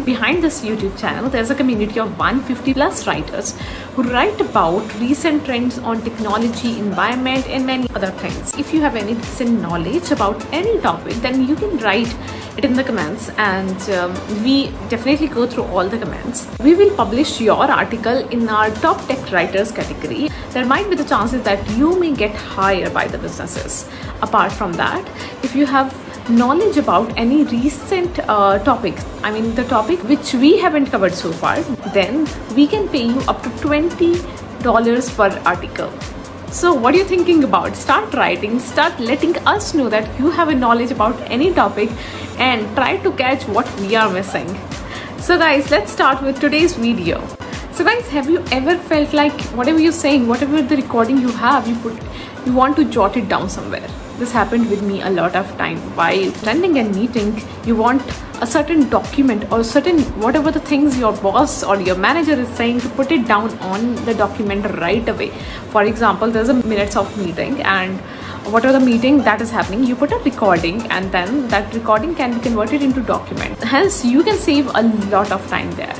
behind this YouTube channel, there's a community of 150 plus writers who write about recent trends on technology, environment, and many other things. If you have any recent knowledge about any topic, then you can write it in the comments and um, we definitely go through all the comments. We will publish your article in our top tech writers category. There might be the chances that you may get hired by the businesses. Apart from that, if you have knowledge about any recent uh, topic, I mean the topic which we haven't covered so far, then we can pay you up to $20 per article. So what are you thinking about? Start writing, start letting us know that you have a knowledge about any topic and try to catch what we are missing. So guys, let's start with today's video. So guys, have you ever felt like whatever you're saying, whatever the recording you have, you put you want to jot it down somewhere. This happened with me a lot of time. While attending a meeting, you want a certain document or certain whatever the things your boss or your manager is saying to put it down on the document right away. For example, there's a minutes of meeting and whatever the meeting that is happening you put a recording and then that recording can be converted into document hence you can save a lot of time there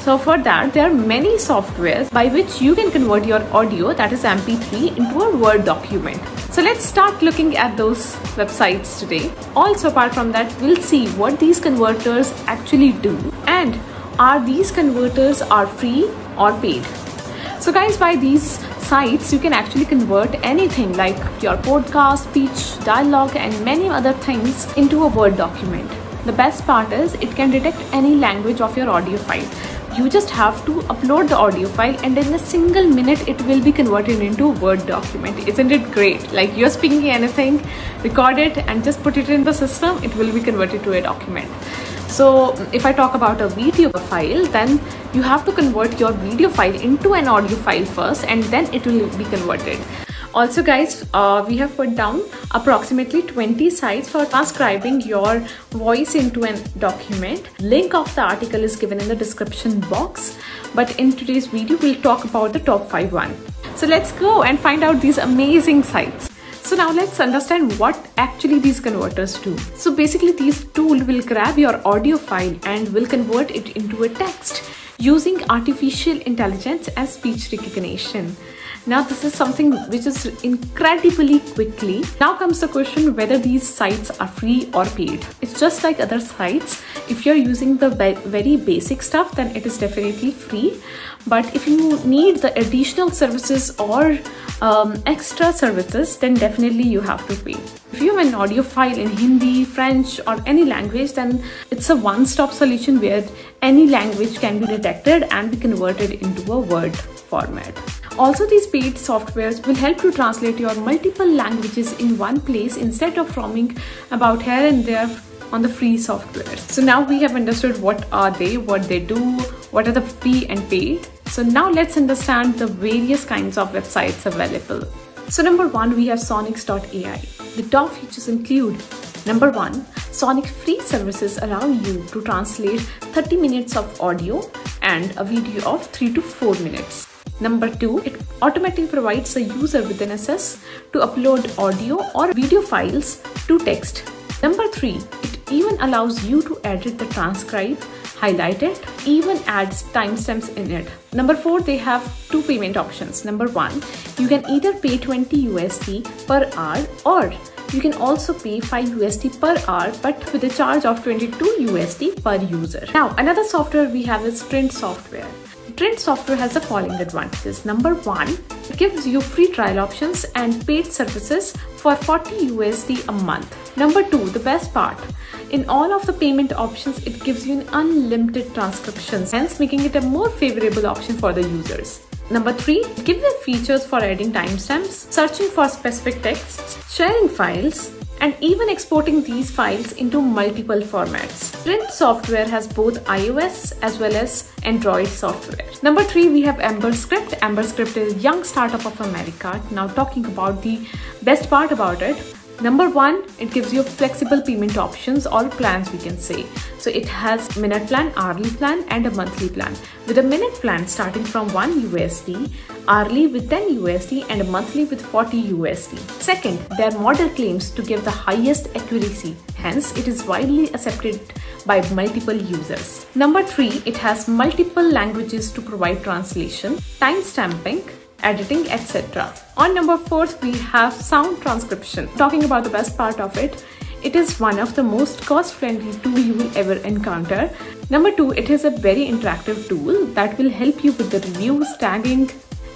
so for that, there are many softwares by which you can convert your audio, that is MP3, into a Word document. So let's start looking at those websites today. Also apart from that, we'll see what these converters actually do and are these converters are free or paid. So guys, by these sites, you can actually convert anything like your podcast, speech, dialogue and many other things into a Word document. The best part is it can detect any language of your audio file you just have to upload the audio file and in a single minute it will be converted into a word document. Isn't it great? Like you're speaking anything record it and just put it in the system it will be converted to a document. So if i talk about a video file then you have to convert your video file into an audio file first and then it will be converted also guys, uh, we have put down approximately 20 sites for transcribing your voice into a document. Link of the article is given in the description box. But in today's video, we'll talk about the top 5 one. So let's go and find out these amazing sites. So now let's understand what actually these converters do. So basically these tool will grab your audio file and will convert it into a text using artificial intelligence and speech recognition. Now this is something which is incredibly quickly. Now comes the question whether these sites are free or paid. It's just like other sites. If you're using the very basic stuff, then it is definitely free. But if you need the additional services or um, extra services, then definitely you have to pay. If you have an audio file in Hindi, French, or any language, then it's a one stop solution where any language can be detected and be converted into a word format. Also, these paid softwares will help you translate your multiple languages in one place instead of roaming about here and there on the free software. So now we have understood what are they, what they do, what are the free and paid. So now let's understand the various kinds of websites available. So number one, we have Sonix.ai. The top features include Number one, Sonix free services allow you to translate 30 minutes of audio and a video of 3 to 4 minutes. Number two, it automatically provides the user with an access to upload audio or video files to text. Number three, it even allows you to edit the transcribe, highlight it, even adds timestamps in it. Number four, they have two payment options. Number one, you can either pay 20 USD per hour or you can also pay 5 USD per hour but with a charge of 22 USD per user. Now another software we have is Trint software. Trint software has the following advantages. Number one, it gives you free trial options and paid services for 40 USD a month. Number two, the best part, in all of the payment options, it gives you an unlimited transcriptions, hence making it a more favorable option for the users. Number three, give you features for adding timestamps, searching for specific texts, sharing files, and even exporting these files into multiple formats. Trint software has both iOS as well as Android software. Number three, we have AmberScript. AmberScript is a young startup of America. Now talking about the best part about it, Number one, it gives you flexible payment options or plans we can say. So it has minute plan, hourly plan and a monthly plan. With a minute plan starting from 1 USD, hourly with 10 USD and a monthly with 40 USD. Second, their model claims to give the highest accuracy. Hence, it is widely accepted by multiple users. Number three, it has multiple languages to provide translation, time stamping, editing, etc. On number four, we have sound transcription. Talking about the best part of it, it is one of the most cost-friendly tool you will ever encounter. Number two, it is a very interactive tool that will help you with the reviews, tagging,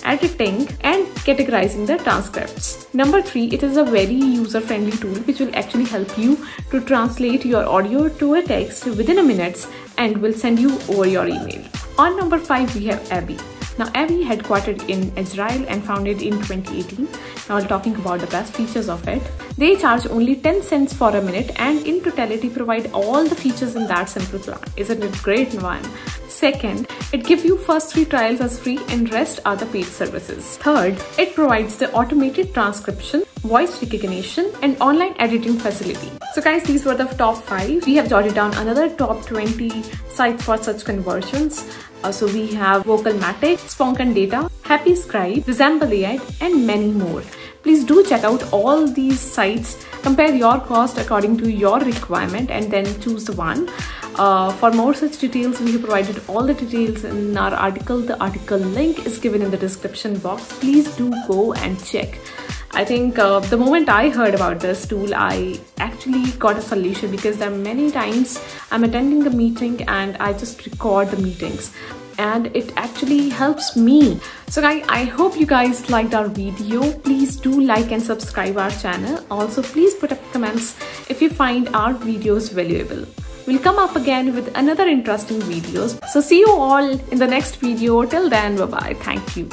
editing and categorizing the transcripts. Number three, it is a very user-friendly tool which will actually help you to translate your audio to a text within a minute and will send you over your email. On number five, we have Abby. Now, Abby headquartered in Israel and founded in 2018. Now, I'll talking about the best features of it. They charge only 10 cents for a minute and in totality provide all the features in that simple plan. Isn't it great one? Second, it gives you first three trials as free and rest are the paid services. Third, it provides the automated transcription, voice recognition and online editing facility. So guys, these were the top 5. We have jotted down another top 20 sites for such conversions. Uh, so we have Vocalmatic, Spoken Data, Happy Scribe, Resemble AI, and many more. Please do check out all these sites, compare your cost according to your requirement, and then choose the one. Uh, for more such details, we have provided all the details in our article. The article link is given in the description box. Please do go and check. I think uh, the moment I heard about this tool, I actually got a solution because there are many times I'm attending a meeting and I just record the meetings and it actually helps me. So guys, I hope you guys liked our video. Please do like and subscribe our channel. Also, please put up comments if you find our videos valuable. We'll come up again with another interesting videos. So see you all in the next video. Till then, bye-bye. Thank you.